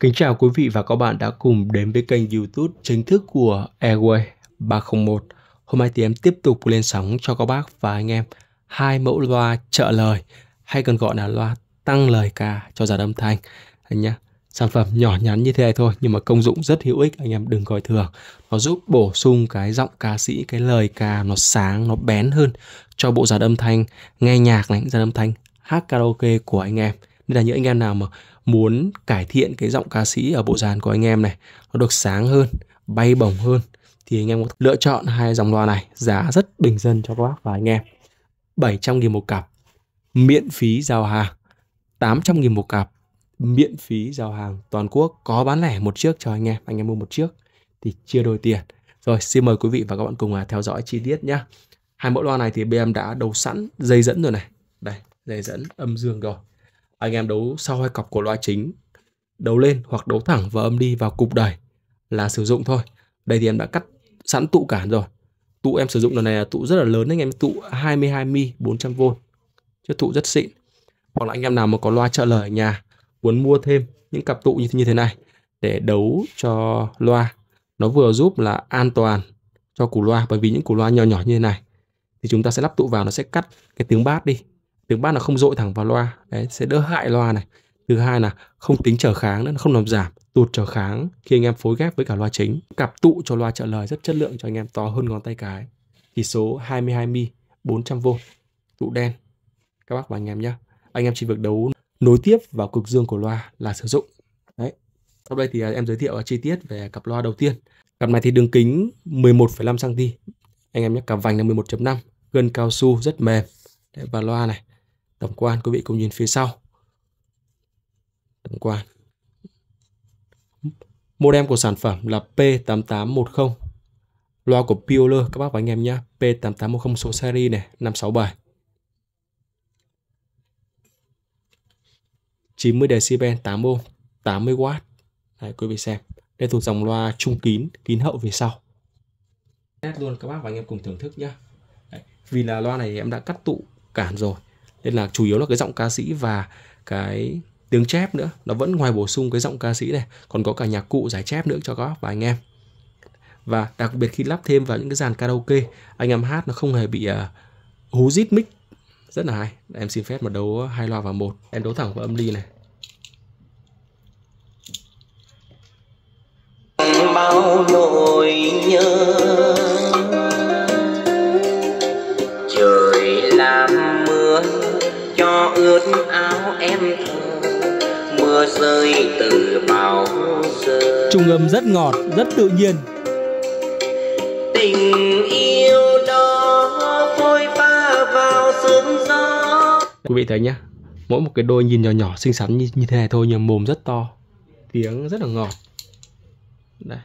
Kính chào quý vị và các bạn đã cùng đến với kênh youtube chính thức của Airway 301. Hôm nay thì em tiếp tục lên sóng cho các bác và anh em hai mẫu loa trợ lời hay còn gọi là loa tăng lời ca cho dàn âm thanh anh nhá, Sản phẩm nhỏ nhắn như thế này thôi nhưng mà công dụng rất hữu ích anh em đừng coi thường. Nó giúp bổ sung cái giọng ca sĩ, cái lời ca nó sáng, nó bén hơn cho bộ dàn âm thanh nghe nhạc này, dàn âm thanh hát karaoke của anh em. Nên là những anh em nào mà muốn cải thiện cái giọng ca sĩ ở bộ dàn của anh em này. Nó được sáng hơn, bay bổng hơn. Thì anh em có lựa chọn hai dòng loa này giá rất bình dân cho các bác và anh em. 700 nghìn một cặp miễn phí giao hàng. 800 nghìn một cặp miễn phí giao hàng toàn quốc. Có bán lẻ một chiếc cho anh em anh em mua một chiếc thì chia đôi tiền. Rồi xin mời quý vị và các bạn cùng à, theo dõi chi tiết nhé hai mẫu loa này thì BM đã đầu sẵn dây dẫn rồi này. Đây dây dẫn âm dương rồi anh em đấu sau hai cọc của loa chính đấu lên hoặc đấu thẳng và âm đi vào cục đẩy là sử dụng thôi. Đây thì em đã cắt sẵn tụ cản rồi. Tụ em sử dụng lần này là tụ rất là lớn anh em tụ 22 mi 400V chất tụ rất xịn. Hoặc là anh em nào mà có loa trợ lời ở nhà muốn mua thêm những cặp tụ như, như thế này để đấu cho loa nó vừa giúp là an toàn cho củ loa. Bởi vì những củ loa nhỏ nhỏ như thế này thì chúng ta sẽ lắp tụ vào nó sẽ cắt cái tiếng bát đi tiếng bát là không dội thẳng vào loa. Đấy sẽ đỡ hại loa này. Thứ hai là không tính trở kháng nữa không làm giảm tụt trở kháng khi anh em phối ghép với cả loa chính. Cặp tụ cho loa trợ lời rất chất lượng cho anh em to hơn ngón tay cái. Chỉ số 22 mi 400V tụ đen. Các bác và anh em nhé anh em chỉ việc đấu nối tiếp vào cực dương của loa là sử dụng. Đấy. Sau đây thì à, em giới thiệu à, chi tiết về cặp loa đầu tiên. Cặp này thì đường kính 11,5 cm anh em nhé cặp vành là 11.5 gân cao su rất mềm. Đấy, và loa này tổng quan quý vị cùng nhìn phía sau. Tổng quan. Modem của sản phẩm là P8810 loa của Pioneer các bác và anh em nhé P8810 số series này 567 90 decibel 8 ohm 80W Đấy, quý vị xem. Đây thuộc dòng loa trung kín kín hậu về sau. Test luôn các bác và anh em cùng thưởng thức nhé Đấy, vì là loa này em đã cắt tụ cản rồi nên là chủ yếu là cái giọng ca sĩ và cái tiếng chép nữa. Nó vẫn ngoài bổ sung cái giọng ca sĩ này. Còn có cả nhạc cụ giải chép nữa cho các và anh em. Và đặc biệt khi lắp thêm vào những cái dàn karaoke anh em hát nó không hề bị uh, hú rít mic. Rất là hay. Em xin phép mà đấu hai loa vào một. Em đấu thẳng vào âm ly này. Bao nỗi nhớ rơi từ bao giờ. Trung âm rất ngọt rất tự nhiên. Tình yêu quý vị thấy nhé mỗi một cái đôi nhìn nhỏ nhỏ xinh xắn như, như thế này thôi nhưng mồm rất to tiếng rất là ngọt. Đây.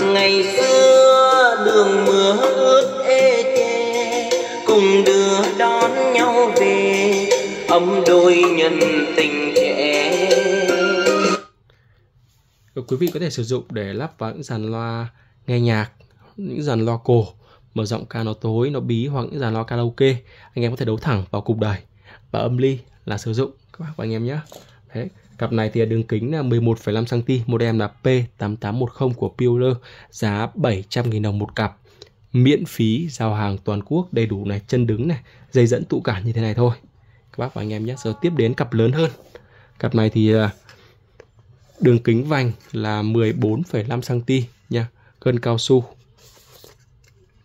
Ngày xưa đường mưa đôi nhân tình trẻ. Quý vị có thể sử dụng để lắp vào những dàn loa nghe nhạc những dàn loa cổ mở rộng ca nó tối nó bí hoặc những dàn loa karaoke. Anh em có thể đấu thẳng vào cục đẩy và âm ly là sử dụng các bác và anh em nhé. Đấy cặp này thì đường kính là 11,5 cm model là P8810 của Peeler, giá 700.000 đồng một cặp. Miễn phí giao hàng toàn quốc đầy đủ này chân đứng này dây dẫn tụ cản như thế này thôi các bác và anh em nhé. Giờ tiếp đến cặp lớn hơn. Cặp này thì à, đường kính vành là 14,5 cm nha. Cân cao su.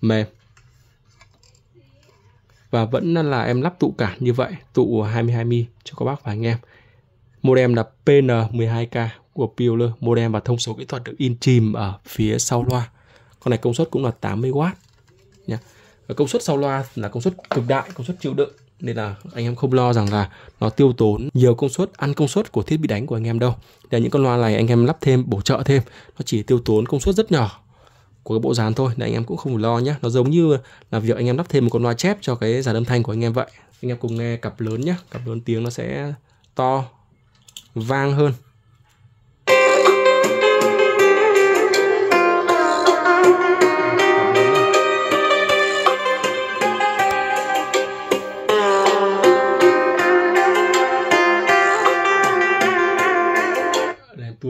Mềm. Và vẫn là em lắp tụ cản như vậy tụ 22 mm cho các bác và anh em. Modem là PN12K của Peeler modem và thông số kỹ thuật được in chìm ở phía sau loa. Con này công suất cũng là 80W nha. Và công suất sau loa là công suất cực đại công suất chịu đựng nên là anh em không lo rằng là nó tiêu tốn nhiều công suất, ăn công suất của thiết bị đánh của anh em đâu. Để những con loa này anh em lắp thêm, bổ trợ thêm, nó chỉ tiêu tốn công suất rất nhỏ của cái bộ dàn thôi. Nên anh em cũng không phải lo nhé nó giống như là việc anh em lắp thêm một con loa chép cho cái dàn âm thanh của anh em vậy. Anh em cùng nghe cặp lớn nhé cặp lớn tiếng nó sẽ to, vang hơn.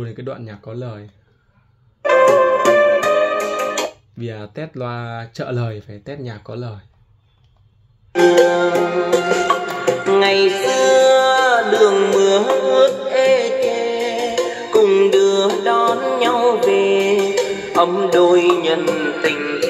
Về cái đoạn nhạc có lời. Vì à, test loa trợ lời phải test nhạc có lời. Ngày xưa đường mưa ướt ê chê cùng đưa đón nhau về ấm đôi nhân tình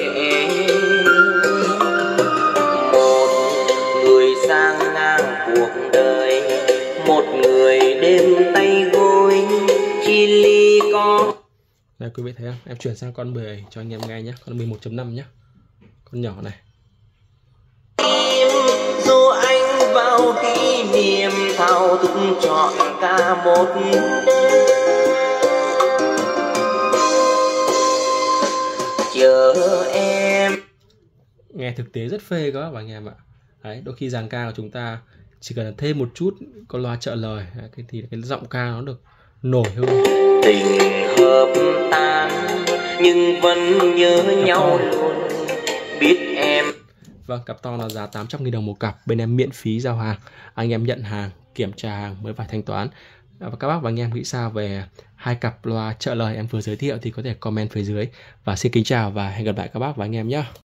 đây quý vị thấy không? Em chuyển sang con 10 cho anh em nghe nhé. Con 11.5 nhé. Con nhỏ này. Dù anh vào kỷ niệm thao thức chọn cả một chờ em. Nghe thực tế rất phê các bác anh em ạ. Đấy đôi khi dàn ca của chúng ta chỉ cần thêm một chút con loa trợ lời. Đấy, cái thì cái giọng ca nó được nổi hơn tình hợp tan nhưng vẫn nhớ nhau luôn biết em Vâng, cặp to là giá 800.000 đồng một cặp, bên em miễn phí giao hàng. Anh em nhận hàng, kiểm tra hàng mới phải thanh toán. À, Và các bác và anh em nghĩ sao về hai cặp loa trợ lời em vừa giới thiệu thì có thể comment phía dưới. Và xin kính chào và hẹn gặp lại các bác và anh em nhé.